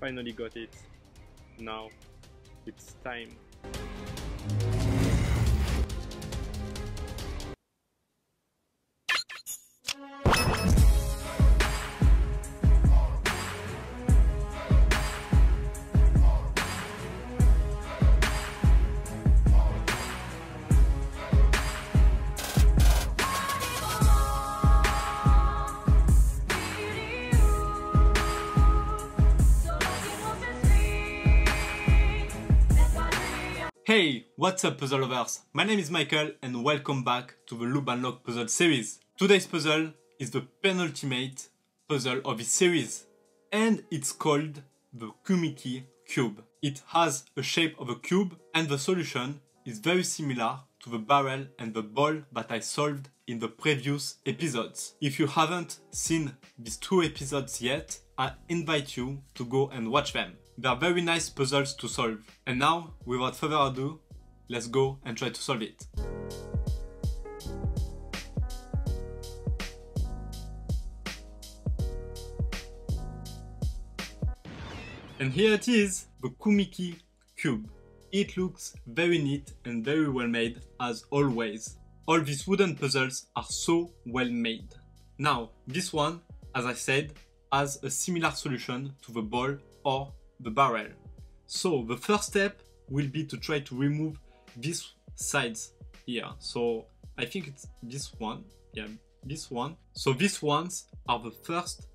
finally got it. Now it's time. Hey, what's up puzzle lovers? My name is Michael and welcome back to the Luban Lock puzzle series. Today's puzzle is the penultimate puzzle of this series and it's called the Kumiki Cube. It has a shape of a cube and the solution is very similar to the barrel and the ball that I solved in the previous episodes. If you haven't seen these two episodes yet, I invite you to go and watch them. They are very nice puzzles to solve. And now, without further ado, let's go and try to solve it. And here it is, the Kumiki Cube. It looks very neat and very well made as always. All these wooden puzzles are so well made. Now, this one, as I said, has a similar solution to the ball or the barrel. So the first step will be to try to remove these sides here. So I think it's this one, yeah, this one. So these ones are the first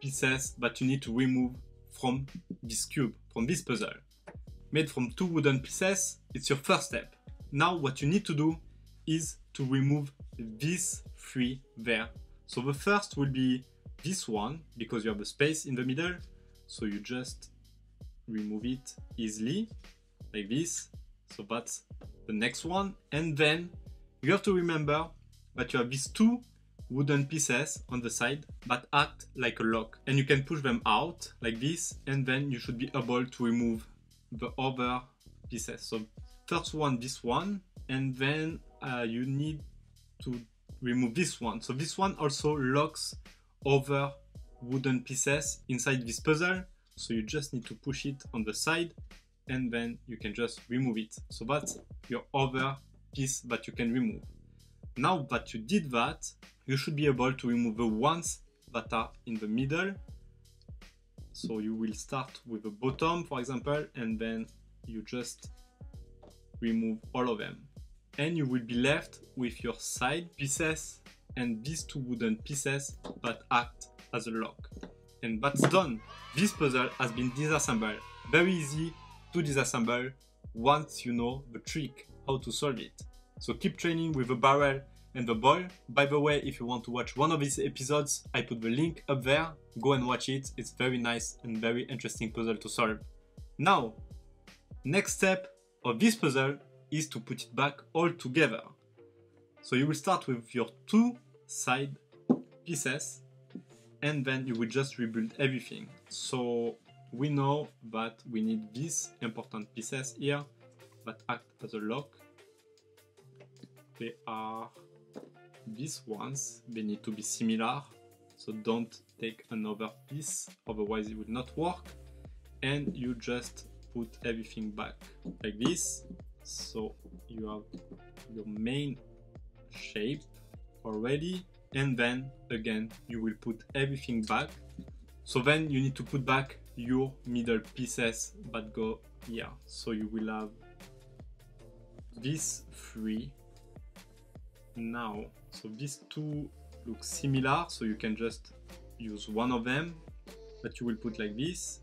pieces that you need to remove from this cube, from this puzzle. Made from two wooden pieces, it's your first step. Now what you need to do is to remove these three there. So the first will be this one, because you have a space in the middle. So you just remove it easily, like this. So that's the next one. And then you have to remember that you have these two wooden pieces on the side that act like a lock. And you can push them out like this. And then you should be able to remove the other pieces. So first one this one. And then uh, you need to remove this one. So this one also locks over wooden pieces inside this puzzle so you just need to push it on the side and then you can just remove it. So that's your other piece that you can remove. Now that you did that you should be able to remove the ones that are in the middle. So you will start with the bottom for example and then you just remove all of them. And you will be left with your side pieces and these two wooden pieces that act as a lock. And that's done this puzzle has been disassembled very easy to disassemble once you know the trick how to solve it so keep training with the barrel and the ball. By the way, if you want to watch one of these episodes, I put the link up there. Go and watch it. It's very nice and very interesting puzzle to solve. Now, next step of this puzzle is to put it back all together. So you will start with your two side pieces and then you will just rebuild everything. So we know that we need these important pieces here that act as a lock. They are these ones they need to be similar so don't take another piece otherwise it will not work and you just put everything back like this so you have your main shape already and then again you will put everything back. So then you need to put back your middle pieces that go here. So you will have these three. Now so these two look similar so you can just use one of them that you will put like this.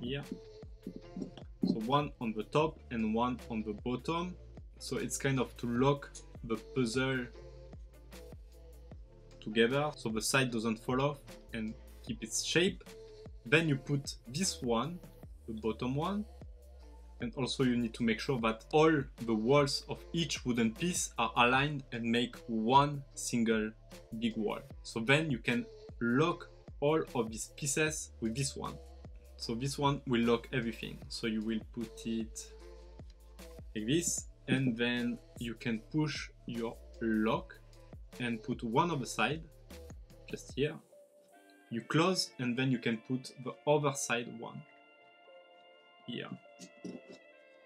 Here. So one on the top and one on the bottom so it's kind of to lock the puzzle together so the side doesn't fall off and keep its shape then you put this one the bottom one and also you need to make sure that all the walls of each wooden piece are aligned and make one single big wall. So then you can lock all of these pieces with this one. So this one will lock everything. So you will put it like this and then you can push your lock and put one on the side just here you close and then you can put the other side one here.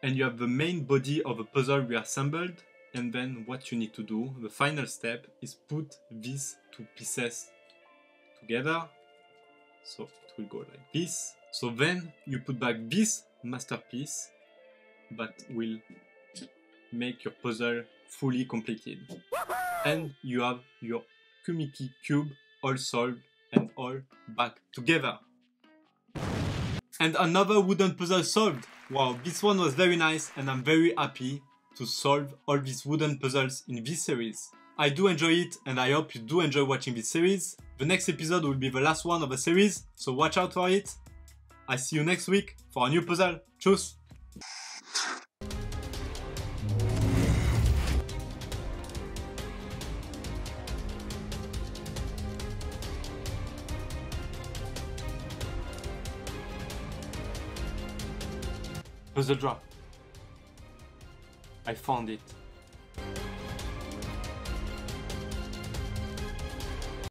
And you have the main body of the puzzle reassembled and then what you need to do, the final step is put these two pieces together. So it will go like this. So then you put back this masterpiece that will make your puzzle fully completed. And you have your Kumiki cube all solved and all back together. And another wooden puzzle solved. Wow, this one was very nice and I'm very happy to solve all these wooden puzzles in this series. I do enjoy it and I hope you do enjoy watching this series. The next episode will be the last one of the series, so watch out for it. I see you next week for a new puzzle. Tschüss! Puzzle drop. I found it.